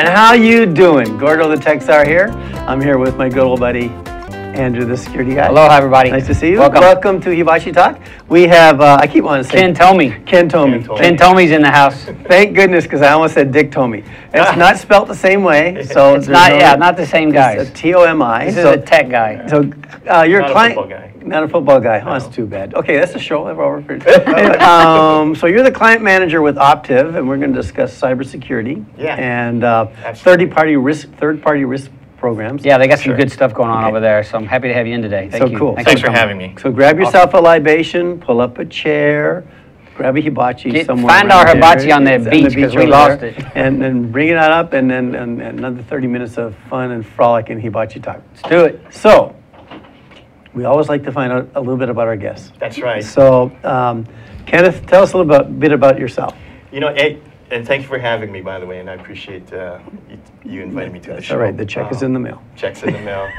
aloha, and how you doing? Gordo the Tech Czar here. I'm here with my good old buddy, Andrew the security guy. Aloha, everybody. Nice to see you. Welcome. Welcome to Hibachi Talk. We have, uh, I keep wanting to say Ken Tomi. Ken Tomi. Ken Tomi. Tomi's in the house. Thank goodness, because I almost said Dick Tomey. It's not spelt the same way, so It's not, yeah, not the same It's guys. a T O M I. This so, is a tech guy. So uh, your Not a client, football guy. Not a football guy. Oh, that's too bad. Okay, that's a show. Over. Anyway, um, so you're the client manager with Optiv, and we're going to discuss cybersecurity Yeah. and uh, third-party risk, third-party risk programs. Yeah, they got some good stuff going on Okay. over there, so I'm happy to have you in today. Thank So you. cool. Thanks for coming. having me. So grab yourself a libation, pull up a chair, grab a hibachi Get- somewhere. find around our there. hibachi on the It's beach, 'cause we lost there. it. And then bring it on up, and then and, and another 30 minutes of fun and frolic and hibachi talk. Let's do it. So, we always like to find out a little bit about our guests. That's right. So, um, Kenneth, tell us a little bit, bit about yourself. You know, and, and thank you for having me, by the way, and I appreciate uh, you, you inviting me to the show. all right. The check is Uh, in the mail. Check's in the mail.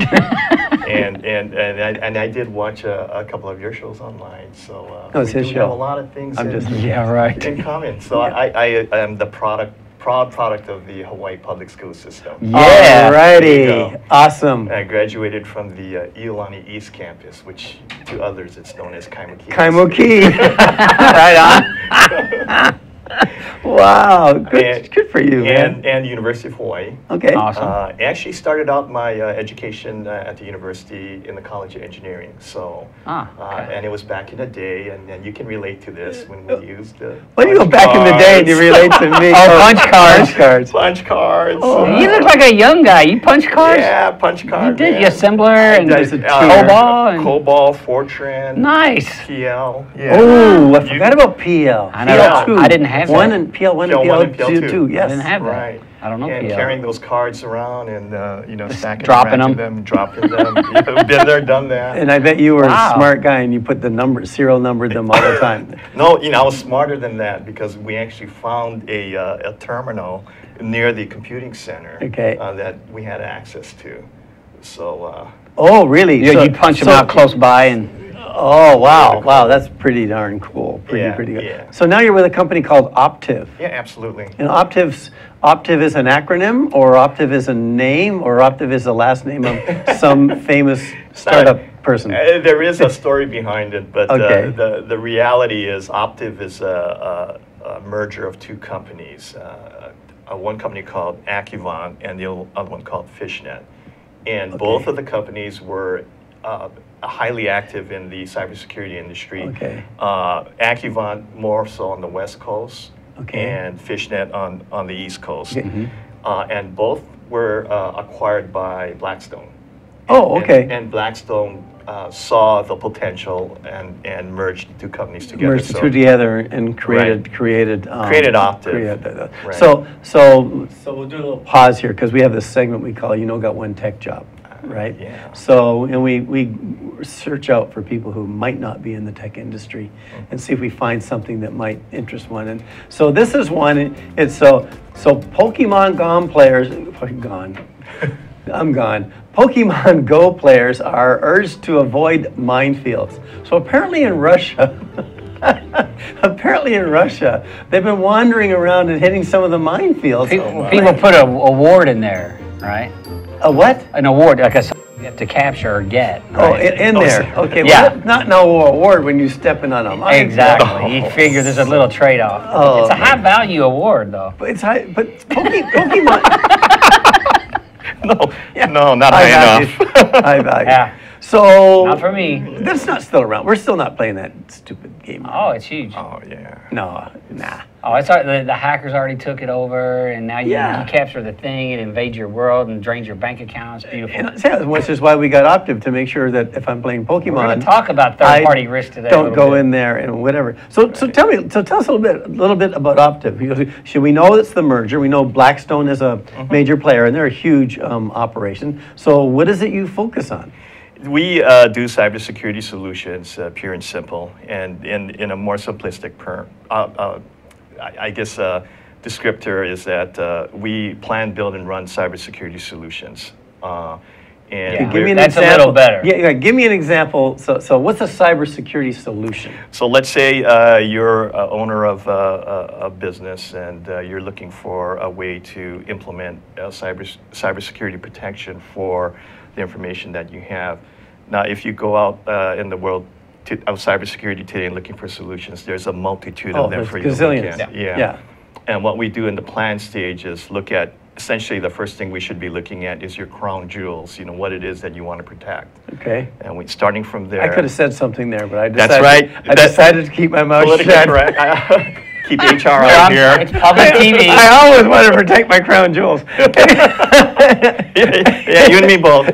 and and and I, and I did watch a, a couple of your shows online, so uh, Oh, it's we his show. have a lot of things I'm in, just- Yeah, right. in common. So I, I I am the product proud product of the Hawaii public school system. Yeah. There you Alrighty. go. Awesome. I graduated from the uh, Iolani East Campus, which to others it's known as Kaimuki. Kaimoki. right on. wow. Good, And- good for you, and man. and University of Hawaii. Okay. Awesome. Uh, I actually started out my uh, education uh, at the university in the College of Engineering. So, Ah, uh, okay. and it was back in the day, and, and you can relate to this when we used the. Well, you go punch back in the day and you relate to me. Oh, punch cards. Punch cards. punch cards. Oh, You look like a young guy. You punch cards? Yeah, punch cards. You cards. did. You man. assembler and There's a COBOL and COBOL, Fortran, nice. PL. Yeah. Oh, I You- forgot about PL. I know. PL2. I didn't have one that. and PL one PL1 and and PL2. PL2. Yes. I didn't have that. Right. I don't know And PL. carrying those cards around and, uh, you know, stacking dropping racking them. dropping them. You've been there, done that. And I bet you were Wow. a smart guy and you put the number serial numbered them all the time. No, you know, I was smarter than that because we actually found a, uh, a terminal near the computing center Okay. uh, that we had access to. So, uh, Oh, really? You, So- you punch them out close by and Oh, wow, Pretty wow, that's pretty darn cool. Pretty, Yeah, pretty good. yeah. So now you're with a company called Optiv. yeah, absolutely. And Optiv's, Optiv is an acronym, or Optiv is a name, or Optiv is the last name of some famous startup person? Uh, there is a story behind it, but Okay. uh, the, the reality is Optiv is a, a, a merger of two companies. Uh, uh, one company called Accuvant and the other one called Fishnet. And both of the companies were uh, highly active in the cybersecurity industry. Okay. Uh, Accuvant more so on the West Coast, Okay. and Fishnet on, on the East Coast. Okay. Uh, and both were uh, acquired by Blackstone. Oh, And- okay. And, Blackstone uh, saw the potential and, and merged the two companies together. Merged the So- two together and created, Right. created. um, Created Optiv. created the- the- Right. So, so, so we'll do a little pause here, because we have this segment we call, you know, got one tech job, right? Yeah. So, and we, we search out for people who might not be in the tech industry Mm-hmm. and see if we find something that might interest one. And so this is one, and it's so, so Pokemon Gone players, gone, I'm gone. Pokemon Go players are urged to avoid minefields. So apparently in Russia, apparently in Russia, they've been wandering around and hitting some of the minefields. people, people put a ward in there, right? A what? An award, like a you have to capture or get. Oh, in, in Oh, there. sorry. Okay, Yeah. well, not no award when you're stepping on a minefield. Exactly. You oh. figure there's a little trade-off. Oh. It's a high value award, though. But it's high, but Poke, Pokemon. No, Yeah. no, not high high value. enough. high value. Yeah. So Not for me. that's not still around. We're still not playing that stupid game. Oh, it's huge. oh, yeah. No, nah. Oh, it's already, the, the hackers already took it over, and now you, Yeah. you capture the thing, it invades your world and drains your bank accounts. Beautiful. And yeah, which is why we got Optiv to make sure that if I'm playing Pokemon, We're going to talk about third-party risk today. Don't go bit. in there and whatever. So, so tell me, so tell us a little bit, a little bit about Optiv. Because Should we know it's the merger? We know Blackstone is a Mm-hmm. major player and they're a huge um, operation. So, what is it you focus on? We uh, do cybersecurity solutions, uh, pure and simple, and in, in a more simplistic term, uh, uh, I, I guess uh, descriptor is that uh, we plan, build, and run cybersecurity solutions. Uh, And Yeah. Give me an That's a example. little better. Yeah, yeah, give me an example. So, so what's a cybersecurity solution? So let's say uh, you're a owner of uh, a, a business and uh, you're looking for a way to implement cyber cybersecurity protection for the information that you have. Now, if you go out uh, in the world to, of cybersecurity today and looking for solutions, there's a multitude Oh, of them for you gazillions. at. Yeah. Yeah. And what we do in the plan stage is look at essentially the first thing we should be looking at is your crown jewels. You know what it is that you want to protect. Okay. And we starting from there. I could have said something there, but I That's decided, right. I That- decided to keep my mouth shut. correct. Keep HR out here. public TV. I always want to protect my crown jewels. yeah, you and me both.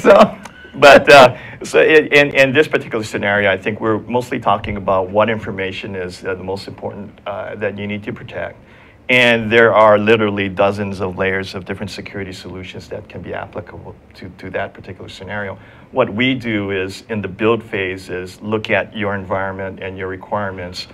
so, But uh, so in, in, in this particular scenario, I think we're mostly talking about what information is uh, the most important uh, that you need to protect. And there are literally dozens of layers of different security solutions that can be applicable to, to that particular scenario. What we do is in the build phase is look at your environment and your requirements.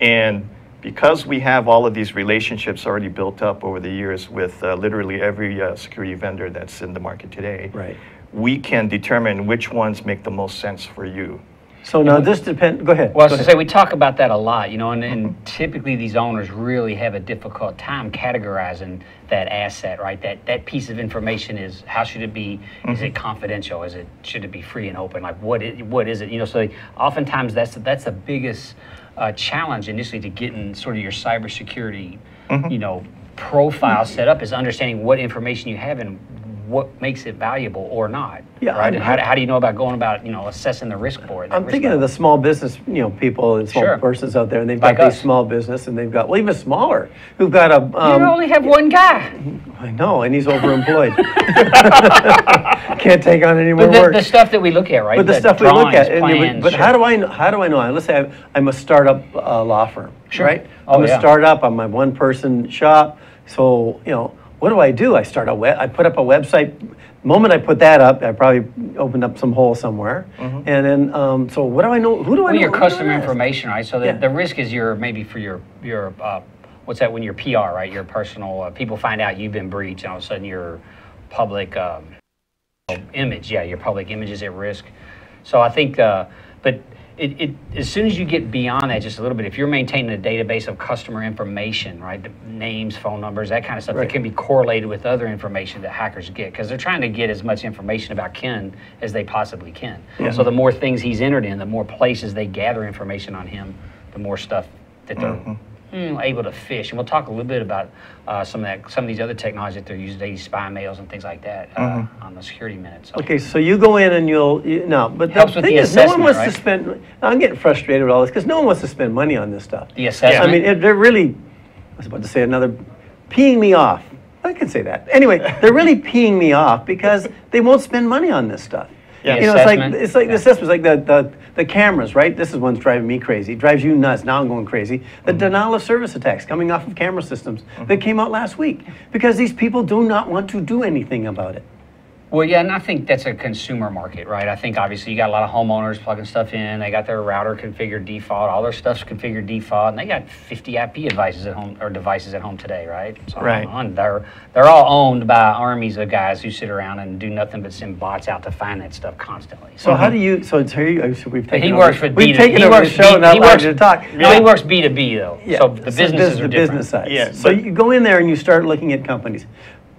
And because we have all of these relationships already built up over the years with uh, literally every uh, security vendor that's in the market today, Right. We can determine which ones make the most sense for you. so now this depends. Go ahead. Well, I Go was to say we talk about that a lot, you know, and, and typically these owners really have a difficult time categorizing that asset, right? That that piece of information is how should it be? Is it confidential? Is it should it be free and open? Like what is, what is it? You know, so oftentimes that's that's the biggest uh, challenge initially to getting sort of your cybersecurity, you know, profile set up is understanding what information you have and what makes it valuable or not. Yeah, right. And how, how do you know about going about you know assessing the risk for it? I'm thinking of the small business, you know, people and small Sure. persons out there, and they've Like got these us. small business, and they've got well, even smaller, who've got a. you Um, only have one guy. I know, and he's overemployed. Can't take on any more But the, work. the stuff that we look at, right? But the stuff we look drawings, at, you would- plans, but how do I, kn- how do I know? Let's say I'm- I'm a startup uh, law firm, Sure. right? Oh, I'm a yeah. startup, I'm a one-person shop, so, you know, what do I do? I start a web, I put up a website. The Moment I put that up, I probably opened up some hole somewhere. And then, um, so what do I know, who do I Well, know? your customer information, right? So the, Yeah. the risk is your maybe for your your uh, what's that when your PR, right? Your personal uh, people find out you've been breached, and all of a sudden your public um, image, yeah, your public image is at risk. So I think, uh, but it, it as soon as you get beyond that just a little bit, if you're maintaining a database of customer information, right, the names, phone numbers, that kind of stuff, Right. that can be correlated with other information that hackers get because they're trying to get as much information about Ken as they possibly can. So the more things he's entered in, the more places they gather information on him, the more stuff that they're mm, able to fish. And we'll talk a little bit about uh, some of that, some of these other technologies that they're using, they use spy mails and things like that uh, on the security minutes. So. Okay, so you go in and you'll, you, no, but the thing the is, no one wants right? to spend, I'm getting frustrated with all this, because no one wants to spend money on this stuff. The assessment. I mean, it, they're really, I was about to say another, peeing me off. I can say that. Anyway, they're really peeing me off because they won't spend money on this stuff. Yeah. You know, it's like, it's like the Yeah. assessments, like the, the, the cameras, right? This is one's driving me crazy. It drives you nuts. Now I'm going crazy. The mm-hmm. denial of service attacks coming off of camera systems that mm-hmm. came out last week because these people do not want to do anything about it. Well, yeah, and I think that's a consumer market, right? I think obviously you got a lot of homeowners plugging stuff in. They got their router configured default. All their stuff's configured default, and they got 50 IP devices at home or devices at home today, right? So Right. on, they're they're all owned by armies of guys who sit around and do nothing but send bots out to find that stuff constantly. So how do you? So it's here. You, so we've taken. he over- works for We've B2B. taken he over works the show, B- not he works- to talk. No, he works B two B though. Yeah, So the bus- businesses the are different. business side. Yeah, so but- you go in there and you start looking at companies.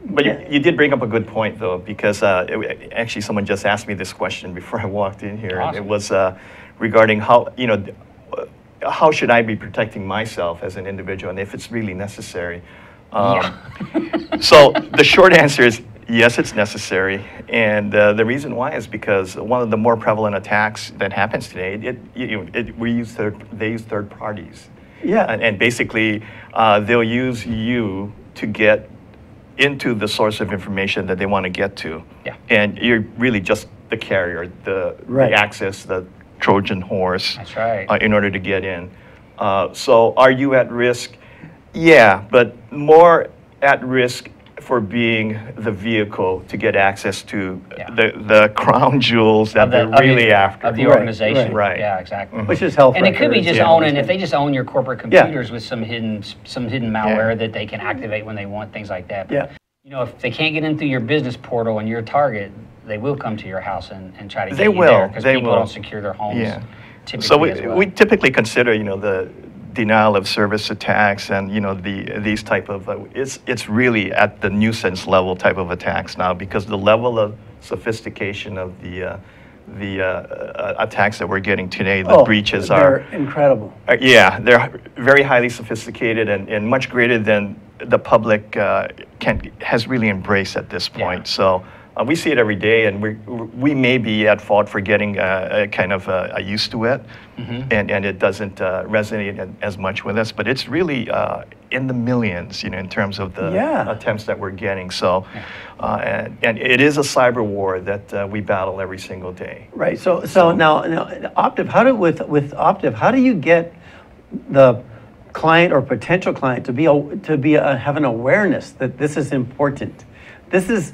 But you, you did bring up a good point, though, because uh, it- actually someone just asked me this question before I walked in here. and It was uh, regarding how, you know, uh, how should I be protecting myself as an individual and if it's really necessary. Um, so the short answer is yes, it's necessary. And uh, the reason why is because one of the more prevalent attacks that happens today, it, you, it, we use third, they use third parties. Yeah. And, and basically, uh, they'll use you to get into the source of information that they want to get to. Yeah. And you're really just the carrier, the, Right. the access, the Trojan horse. That's right. Uh, in order to get in. Uh, so are you at risk? Yeah, but more at risk for being the vehicle to get access to Yeah. the, the crown jewels that the- they're of the- really after. of the organization. right. Yeah, exactly. Mm-hmm. Which is health And it could be just yeah. owning if they just own your corporate Yeah. computers with some hidden some hidden malware that they can activate when they want things like that. But, Yeah. You You know, if they can't get in through your business portal and you're target, they will come to your house and, and try to They get you will, there because they people will. don't secure their homes Yeah. typically So we, as well. we typically consider, you know, the denial of service attacks and, you know, the, these type of, uh, it's, it's really at the nuisance level type of attacks now because the level of sophistication of the, uh, the uh, uh, attacks that we're getting today, the Oh, breaches they're incredible. uh, yeah, they're very highly sophisticated and, and much greater than the public uh, can, has really embraced at this Yeah. point. So uh, we see it every day, and we, we may be at fault for getting uh, kind of uh, used to it, and, and it doesn't uh, resonate as much with us. But it's really uh, in the millions, you know, in terms of the Yeah. attempts that we're getting. So, uh, and, and it is a cyber war that uh, we battle every single day. Right, so, so now, now, Optiv, how do, with, with Optiv, how do you get the client or potential client to be, a- to be, a- have an awareness that this is important? This is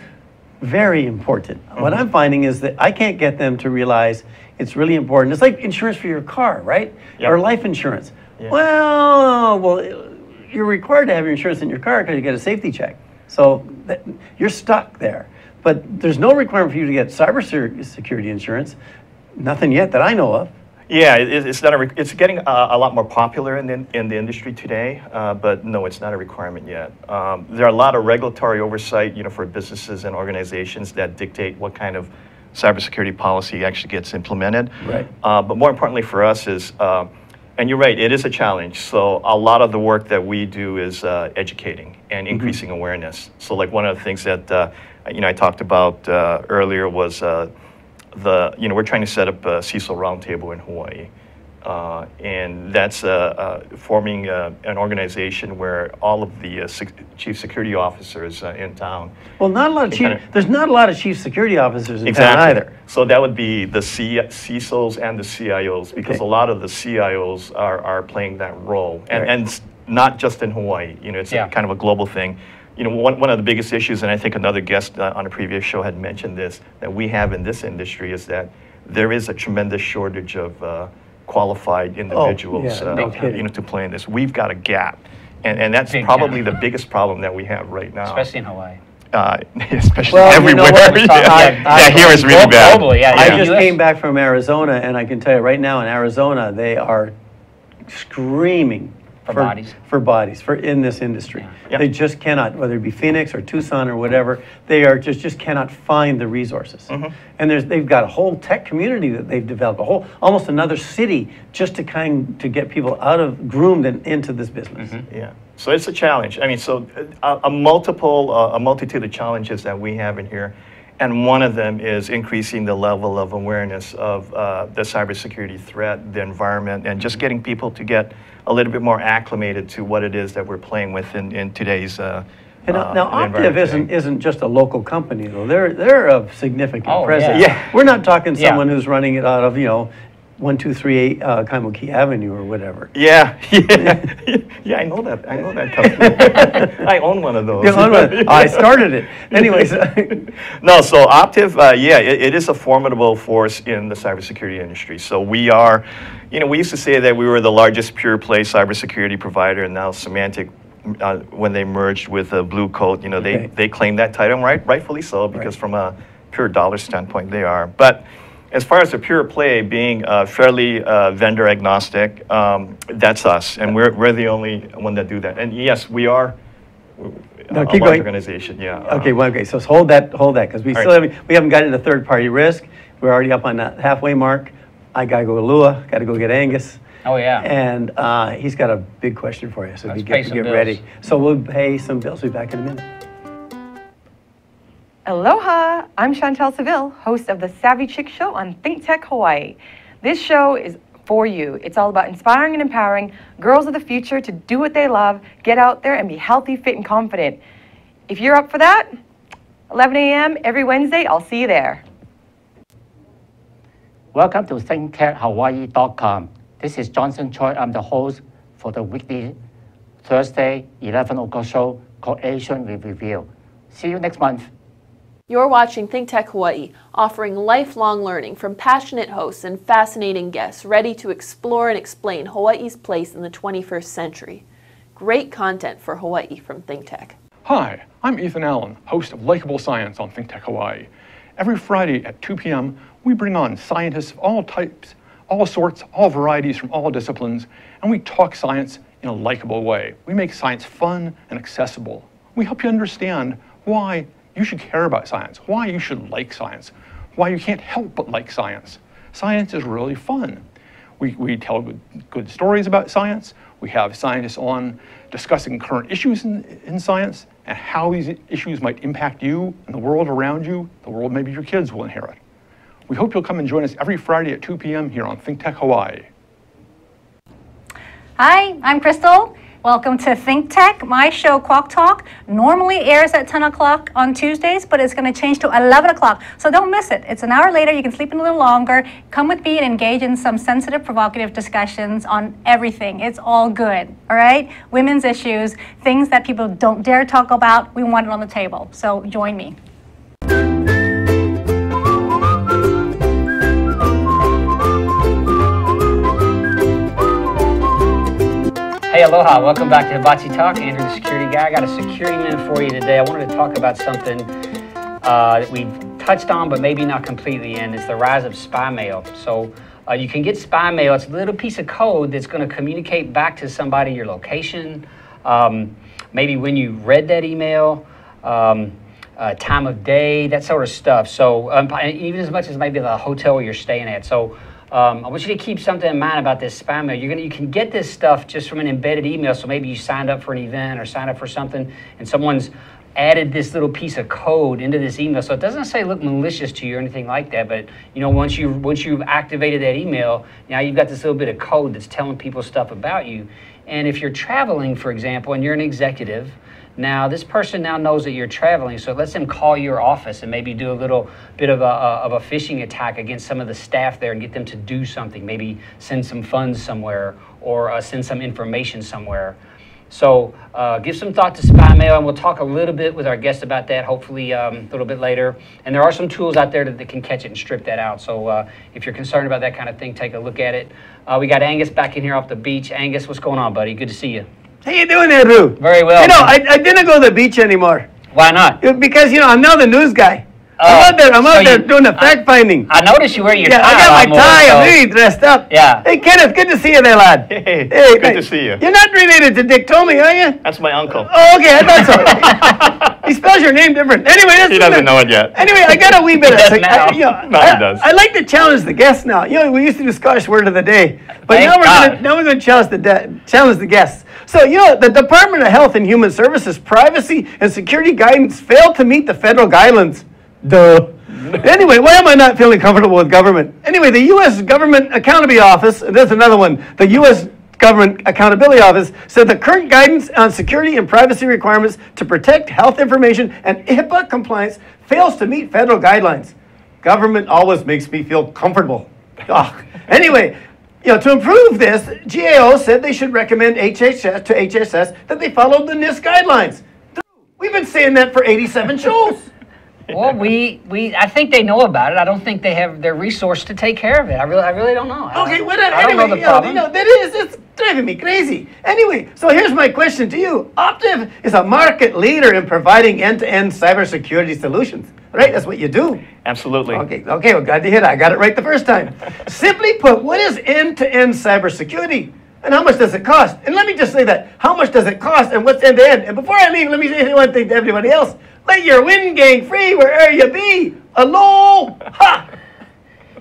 very important. What Mm-hmm. I'm finding is that I can't get them to realize it's really important. It's like insurance for your car, right? Yep. Or life insurance. Yeah. Well, well, you're required to have your insurance in your car because you get a safety check. So that, you're stuck there. But there's no requirement for you to get cyber security insurance. Nothing yet that I know of. Yeah, it, it's not a. Re- it's getting uh, a lot more popular in the, in the industry today, uh, but no, it's not a requirement yet. Um, there are a lot of regulatory oversight, you know, for businesses and organizations that dictate what kind of cybersecurity policy actually gets implemented. Right. Uh, but more importantly for us is, uh, and you're right, it is a challenge. So a lot of the work that we do is uh, educating and increasing awareness. So like one of the things that uh, you know I talked about uh, earlier was. The, you know, we're trying to set up a CISO roundtable in Hawaii. Uh, and that's uh, uh, forming uh, an organization where all of the uh, sec- chief security officers uh, in town. Well, not a lot of chief, kinda- there's not a lot of chief security officers in town either. So that would be the C- CISOs and the CIOs, because Okay. a lot of the CIOs are, are playing that role. And, Right. and not just in Hawaii, you know, it's a Yeah. kind of a global thing. You know, one, one of the biggest issues, and I think another guest uh, on a previous show had mentioned this, that we have in this industry is that there is a tremendous shortage of uh, qualified individuals, Oh, yeah, uh, no you know, to play in this. We've got a gap. And, and that's Big probably gap. the biggest problem that we have right now. especially in Hawaii. uh, especially Well, you know everywhere. yeah, I- I- yeah, here is really Glo- bad. globally, yeah, I just came back from Arizona, and I can tell you right now in Arizona, they are screaming For bodies? For bodies, for in this industry. Yeah. They just cannot, whether it be Phoenix or Tucson or whatever, they are just just cannot find the resources. Mm-hmm. And there's they've got a whole tech community that they've developed, a whole almost another city just to kind to get people out of groomed and into this business. Mm-hmm. Yeah. So it's a challenge. I mean, so uh, a, a multiple, uh, a multitude of challenges that we have in here, and one of them is increasing the level of awareness of uh, the cybersecurity threat, the environment, and just getting people to get a little bit more acclimated to what it is that we're playing with in, in today's. Uh, And now, uh, now Optiv isn't isn't just a local company though. They're they're of significant Oh, presence. yeah. Yeah. We're not talking Yeah. someone who's running it out of you know, one two three eight uh, Kaimuki Avenue or whatever. Yeah, yeah, yeah. I know that. I know that company. I own one of those. You know, I started it. Anyways, No, so Optiv, uh, yeah, it, it is a formidable force in the cybersecurity industry. So we are, you know, we used to say that we were the largest pure play cybersecurity provider, and now Symantec uh, when they merged with uh, Blue Coat, you know, they, Okay. they claim that title, right? Rightfully so, because Right. from a pure dollar standpoint, they are. But as far as the pure play being uh, fairly uh, vendor agnostic, um, that's us, and we're, we're the only one that do that. And yes, we are No, a keep going. organization, yeah. uh, okay, well, okay. So hold that, hold that, because we All still right. haven't we haven't gotten to third party risk. We're already up on that halfway mark. I gotta go to Lua. Got to go get Angus. Oh, yeah. And uh, he's got a big question for you. So Let's be pay get, some get bills. ready. So we'll pay some bills. We'll be back in a minute. Aloha! I'm Chantel Seville, host of the Savvy Chick Show on Think Tech Hawaii. This show is for you. It's all about inspiring and empowering girls of the future to do what they love, get out there, and be healthy, fit, and confident. If you're up for that, 11 a.m. every Wednesday, I'll see you there. Welcome to ThinkTechHawaii.com. This is Johnson Choi. I'm the host for the weekly Thursday 11 o'clock show called Asian Review. See you next month. You're watching ThinkTech Hawaii, offering lifelong learning from passionate hosts and fascinating guests ready to explore and explain Hawaii's place in the 21st century. Great content for Hawaii from ThinkTech. Hi, I'm Ethan Allen, host of Likeable Science on ThinkTech Hawaii. Every Friday at 2 p.m., we bring on scientists of all types, all sorts, all varieties from all disciplines, and we talk science in a likable way. We make science fun and accessible. We help you understand why you should care about science, why you should like science, why you can't help but like science. Science is really fun. We, we tell good, good stories about science. We have scientists on discussing current issues in, in science and how these issues might impact you and the world around you, the world maybe your kids will inherit. We hope you'll come and join us every Friday at 2 p.m. here on ThinkTech Hawaii. Hi, I'm Crystal. Welcome to Think Tech. My show, Quack Talk, normally airs at 10 o'clock on Tuesdays, but it's going to change to 11 o'clock. So don't miss it. It's an hour later. You can sleep in a little longer. Come with me and engage in some sensitive, provocative discussions on everything. It's all good. All right? Women's issues, things that people don't dare talk about. We want it on the table. So join me. Hey, aloha. Welcome back to Hibachi Talk. Andrew, the security guy. I got a security minute for you today. I wanted to talk about something uh, that we've touched on, but maybe not completely, and it's the rise of spy mail. So uh, you can get spy mail. It's a little piece of code that's going to communicate back to somebody your location, um, maybe when you read that email, um, uh, time of day, that sort of stuff. So um, even as much as maybe the hotel you're staying at. So um, I want you to keep something in mind about this spam mail. You're gonna, you can get this stuff just from an embedded email. So maybe you signed up for an event or signed up for something, and someone's added this little piece of code into this email. So it doesn't say look malicious to you or anything like that. But you know, once you once you've activated that email, now you've got this little bit of code that's telling people stuff about you. And if you're traveling, for example, and you're an executive, now, this person now knows that you're traveling, so it lets them call your office and maybe do a little bit of a, of a phishing attack against some of the staff there and get them to do something, maybe send some funds somewhere or uh, send some information somewhere. So uh, give some thought to spy mail, and we'll talk a little bit with our guest about that, hopefully um, a little bit later. And there are some tools out there that, that can catch it and strip that out. So uh, if you're concerned about that kind of thing, take a look at it. Uh, we got Angus back in here off the beach. Angus, what's going on, buddy? Good to see you. How you doing, Andrew? Very well. You know, I, I didn't go to the beach anymore Why not? because you know I'm now the news guy. Oh, I'm out there. I'm so out there you- doing the fact finding. I noticed you wear your Yeah, tie. I got my tie. so- I'm really dressed up. Yeah. Hey, Kenneth, good to see you there, lad. Hey, hey good to see you. You're not related to Dick Tomey, are you? That's my uncle. Oh, okay, I thought so. he spells your name different. Anyway, that's He doesn't know it yet. Anyway, I got a wee bit of. Does I, you know, No, he does. I like to challenge the guests now. You know, we used to do Scottish word of the day, but Thank now we're God. gonna now we're gonna challenge the de- challenge the guests. So you know, the Department of Health and Human Services privacy and security guidance failed to meet the federal guidelines. Duh. Anyway, why am I not feeling comfortable with government? Anyway, the U.S. Government Accountability Office, there's another one, the U.S. Government Accountability Office said the current guidance on security and privacy requirements to protect health information and HIPAA compliance fails to meet federal guidelines. Government always makes me feel comfortable. Ugh. Anyway, you know, to improve this, GAO said they should recommend HHS to HSS that they follow the NIST guidelines. We've been saying that for 87 shows. Well, we, we I think they know about it. I don't think they have their resource to take care of it. I really I really don't know. Okay, don't- well, I don't know the you know, problem. you know, that is, it's driving me crazy. Anyway, so here's my question to you. Optiv is a market leader in providing end-to-end cybersecurity solutions, right? That's what you do. Absolutely. Okay, okay, well, glad to hear that. I got it right the first time. Simply put, what is end-to-end cybersecurity? And how much does it cost? And let me just say that. How much does it cost and what's end-to-end? And before I leave, let me say one thing to everybody else. Let your wind gang free wherever you be. Aloha!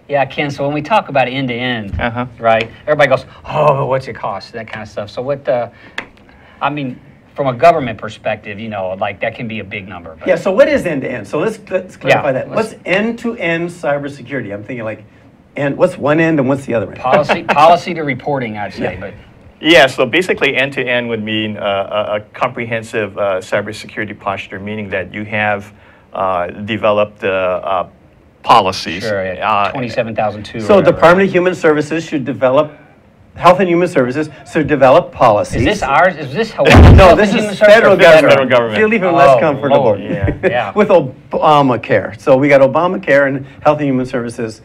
Yeah, Ken. So when we talk about end to end, Uh-huh. right? Everybody goes, "Oh, but what's it cost?" That kind of stuff. So what? Uh, I mean, from a government perspective, you know, like that can be a big number. But Yeah, so what is end-to-end? So let's, let's clarify Yeah, that. let's- What's end-to-end cybersecurity? I'm thinking like, and what's one end and what's the other end? policy, policy to reporting, I'd say. Yeah. But Yeah, so basically end-to-end would mean uh, a, a comprehensive uh, cybersecurity posture, meaning that you have uh, developed uh, uh, policies. sure, yeah, uh, twenty-seven thousand two. So Department of Human Services should develop, Health and Human Services should develop policies. Is this ours? Is this Hawaii? No, Health this is federal government. Federal government. Feel even Oh, less comfortable. Lord, yeah, yeah. With Obamacare. So we got Obamacare and Health and Human Services.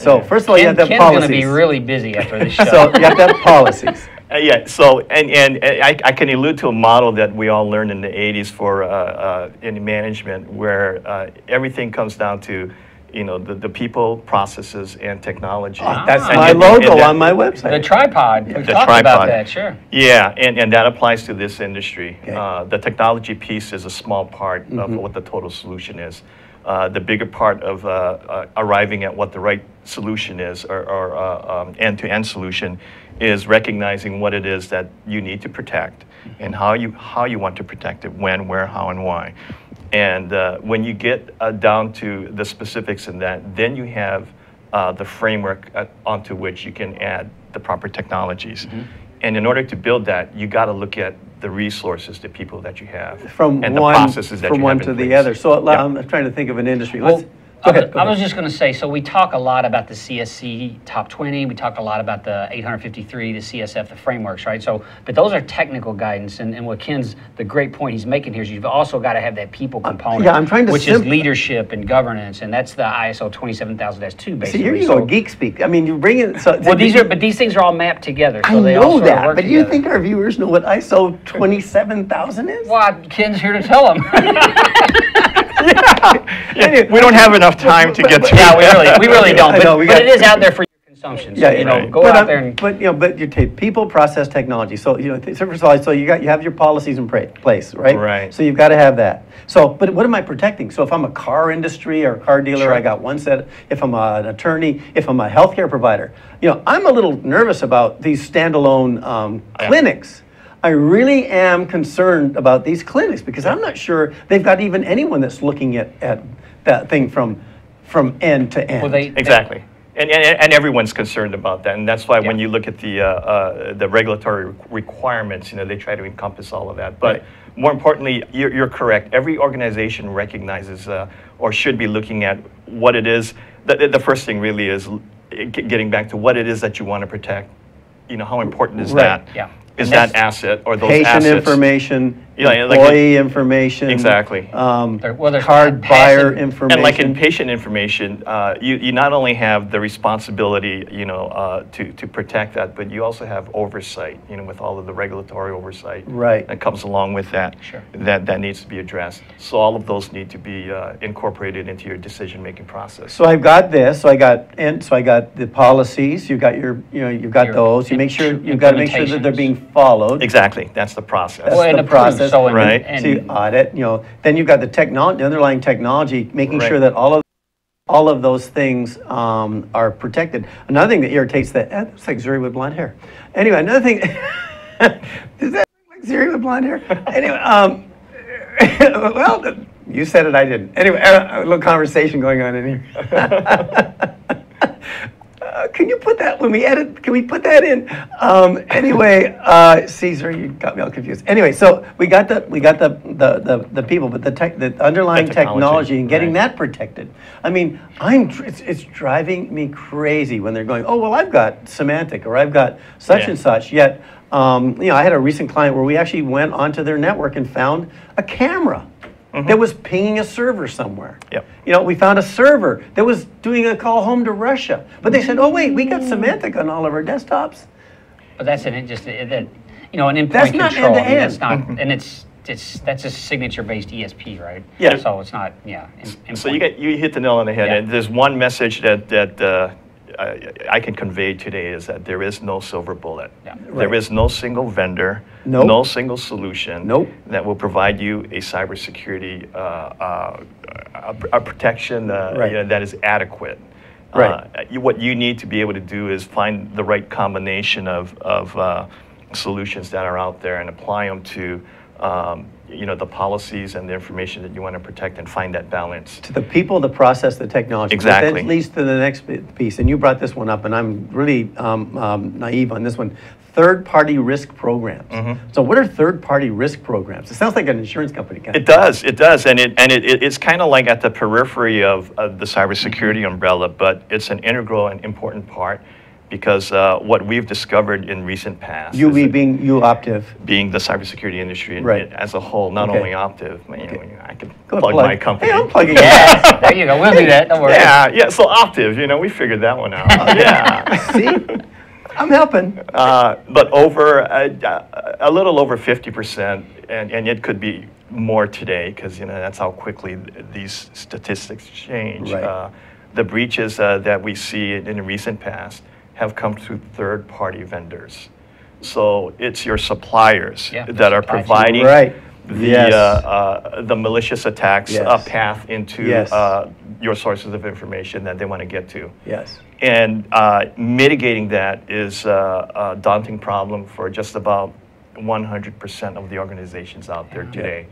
So first of all, you Ken, have to have Ken's policies. going to be really busy after this show. So you have to have policies. Uh, yeah, so, and, and I, I can allude to a model that we all learned in the 80s for, uh, uh, in management, where uh, everything comes down to, you know, the, the people, processes, and technology. That's And my and logo that- on my website. The website. tripod, we The talked about tripod. that, sure. Yeah, and, and that applies to this industry. Okay. Uh, the technology piece is a small part of Mm-hmm. what the total solution is. Uh, the bigger part of uh, uh, arriving at what the right solution is, or, or uh, um, end-to-end solution, is recognizing what it is that you need to protect and how you how you want to protect it, when, where, how, and why. And uh, when you get uh, down to the specifics in that, then you have uh, the framework uh, onto which you can add the proper technologies. Mm-hmm. And in order to build that, you got to look at the resources, the people that you have, From and the one, processes that from you one have to in the place. other. So uh, Yeah. I'm trying to think of an industry. Let's, go I, ahead, was- I was just going to say, so we talk a lot about the CSC top 20. We talk a lot about the 853, the CSF, the frameworks, right? So, but those are technical guidance, and, and what Ken's the great point he's making here is you've also got to have that people component, yeah, I'm trying to which is leadership and governance, and that's the ISO 27000 S2 basically. See, here you So- go, geek speak. I mean, you bring it. so. Well, these are, but these things are all mapped together, so I they know that, but do you think our viewers know what ISO 27000 is? Well, Ken's here to tell them. Yeah, we don't have enough time to get to yeah, we that. really, we really don't. But, know, we but got- it is out there for your consumption. So, Yeah, you know, right. go but, out um, there and But, you know, but you take people, process, technology. So, you know, so first of all, so you got, you have your policies in place, right? Right. So you've got to have that. So, but what am I protecting? So if I'm a car industry or a car dealer, I got one set. If I'm a- an attorney, if I'm a healthcare provider, you know, I'm a little nervous about these standalone um, clinics. I really am concerned about these clinics because I'm not sure they've got even anyone that's looking at, at that thing from, from end to end. well, they, Exactly. And, and, and everyone's concerned about that, and that's why when you look at the, uh, uh, the regulatory requirements, you know, they try to encompass all of that. But Right. more importantly, you're, you're correct. Every organization recognizes uh, or should be looking at what it is. The, the first thing really is getting back to what it is that you want to protect. You know, how important is Right. that? Yeah. Is that asset or those patient assets? information, Yeah, yeah, like employee information. Exactly. Um, There- well, card buyer information. And like in patient information, uh, you, you not only have the responsibility, you know, uh, to, to protect that, but you also have oversight, you know, with all of the regulatory oversight. Right. That comes along with that. Sure. That, that needs to be addressed. So all of those need to be uh, incorporated into your decision-making process. So I've got this, so I got, and so I got the policies, you've got your, you know, you've got Your those. you make sure, you've got to make sure that they're being followed. Exactly, that's the process. That's Well, and the approved, process. So and- Right. and- So you audit, you know, then you've got the technology, the underlying technology, making sure that all of, all of those things um, are protected. Another thing that irritates that eh, it's like Zuri with blonde hair. Anyway, another thing, does that look like Zuri with blonde hair? Anyway, um, well, you said it, I didn't. Anyway, a little conversation going on in here. Uh, can you put that when we edit? Can we put that in? Um, anyway, uh, Caesar, you got me all confused. Anyway, so we got the we got the the, the, the people, but the tech, the underlying The technology, technology, and getting right. that protected. I mean, I'm it's, it's driving me crazy when they're going, oh well, I've got Symantec or I've got such Yeah. and such. Yet, um, you know, I had a recent client where we actually went onto their network and found a camera. That was pinging a server somewhere. Mm-hmm. Yep. You know, we found a server that was doing a call home to Russia. But they said, oh, wait, we got Symantec on all of our desktops. But that's an, just, uh, that, you know, an endpoint That's not control. I mean, end-to-end. That's not, and it's, it's, that's a signature-based ESP, right? Yeah. So it's not, yeah. en- So you endpoint. get you hit the nail on the head. Yeah. And there's one message that that uh, I, I can convey today is that there is no silver bullet. Yeah. Right. is no single vendor, Nope. no single solution Nope. that will provide you a cybersecurity uh, uh, a, a protection uh, Right. you know, that is adequate. Right. Uh, you, what you need to be able to do is find the right combination of, of uh, solutions that are out there and apply them to um, you know the policies and the information that you want to protect and find that balance. To the people, the process, the technology. But Exactly. That leads to the next piece, and you brought this one up, and I'm really um, um, naive on this one. Third-party risk programs. Mm-hmm. So what are third-party risk programs? It sounds like an insurance company. Kind It does, it does, and it and it, it- it's kind of like at the periphery of, of the cybersecurity umbrella, but it's an integral and important part because uh, what we've discovered in recent past, You is be that being you Optiv. being the cybersecurity industry Right. as a whole, not Okay. only Optiv, you know, I can Go plug, my company. Hey, I'm plugging. Yeah, there you go. We'll do that. Don't worry. Yeah, yeah. So Optiv, you know, we figured that one out. yeah. See? I'm helping. Uh, but over uh, a little over 50%, and, and it could be more today because you know that's how quickly th- these statistics change. Right. Uh, the breaches uh, that we see in, in the recent past have come through third-party vendors. So it's your suppliers Yeah, that are providing Right. the Yes. uh, uh, the malicious attacks uh, Yes. path into Yes. uh, your sources of information that they want to get to. Yes. And uh, mitigating that is uh, a daunting problem for just about 100% of the organizations out there today.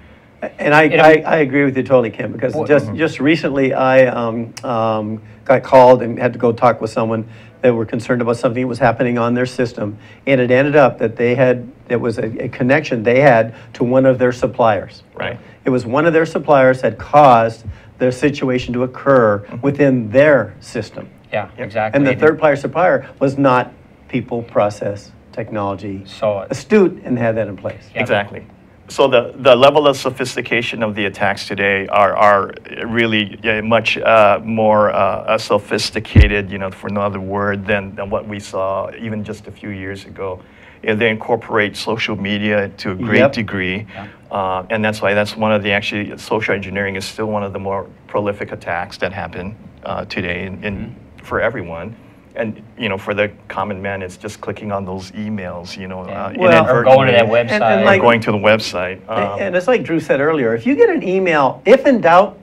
And I, I, I agree with you totally, Kim, because just, just recently, I um, um, got called and had to go talk with someone that were concerned about something that was happening on their system. And it ended up that they had, it was a, a connection they had to one of their suppliers. Right. It was one of their suppliers that caused their situation to occur within their system. Yeah, exactly. And the third player supplier was not people, process, technology So- astute and had that in place. Yeah. Exactly. So the, the level of sophistication of the attacks today are, are really yeah, much uh, more uh, sophisticated, you know, for no other word, than, than what we saw even just a few years ago. They incorporate social media to a great Yep. degree. Uh, and that's why that's one of the actually, social engineering is still one of the more prolific attacks that happen uh, today in, in, for everyone. And, you know, for the common man, it's just clicking on those emails, you know, uh, Well- Or going to that website. and or like- going to the website. Um, And it's like Drew said earlier, if you get an email, if in doubt,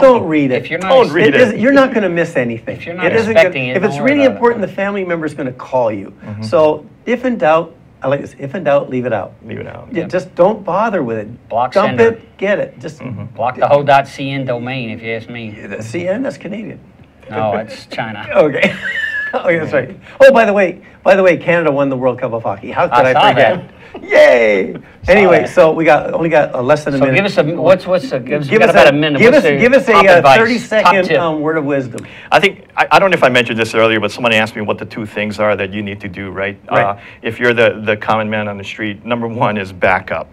don't read it. If you're not Don't ex- read it. isn't- You're not going to miss anything. If you're not It isn't gonna- expecting it, If it's really about it. important, the family member is going to call you. Mm-hmm. So if in doubt, I like this, if in doubt, leave it out. leave it out. Yeah, Just don't bother with it. Block Dump sender. it, get it. Just, Mm-hmm. Block the whole .cn domain, if you ask me. the CN, that's Canadian. No, it's China. Okay. Oh, yeah, that's right. Oh, by the way, by the way, Canada won the World Cup of hockey. How could I I saw forget? Yay! Anyway, that. so we got, only got uh, less than a So minute. give us a, what's, what's, a- give us, Give got us about a, a minute. give us, What's the give us a top uh, advice, 30 top second tip? um, word of wisdom. I think, I, I don't know if I mentioned this earlier, but somebody asked me what the two things are that you need to do, right? Right. Uh, if you're the, the common man on the street, number one is backup.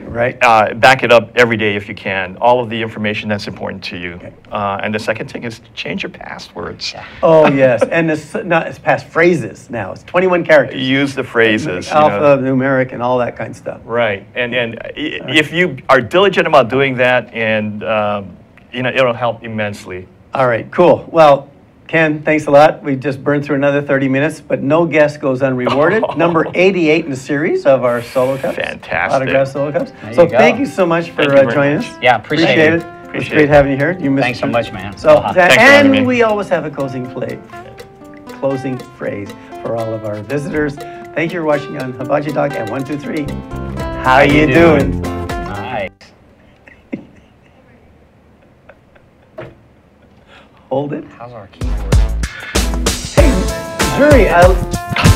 Right? Uh, back it up every day if you can, all of the information that's important to you. Uh, and the second thing is change your passwords. Oh, yes. And it's not, it's pass phrases now. It's 21 characters. Use the phrases. you know. Alpha, numeric, and all that kind of stuff. Right, and and i- if you are diligent about doing that, and um, you know, it'll help immensely. All right, cool. Well, Ken, thanks a lot. We just burned through another 30 minutes, but no guest goes unrewarded. Number 88 in the series of our solo cups. Fantastic. Autograph solo cups. There So you go. thank you so much for uh, joining much. us. Yeah, appreciate it. it. It was Appreciate great it. having you here. You missed Thanks so much, man. So, Aloha. that- Thanks for and me. we always have a closing play, closing phrase for all of our visitors. Thank you for watching on Hibachi Talk and one, two, three. How, you you doing? Nice. Hold it. How's our keyboard? Hey, Zuri, I,